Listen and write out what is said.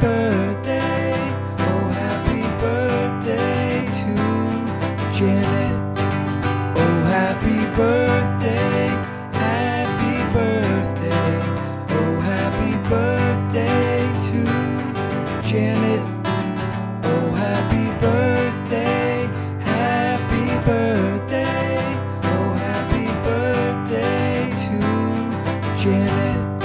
birthday, oh happy birthday to Janet. Oh happy birthday, happy birthday, oh happy birthday to Janet. Oh happy birthday, happy birthday, oh happy birthday to Janet.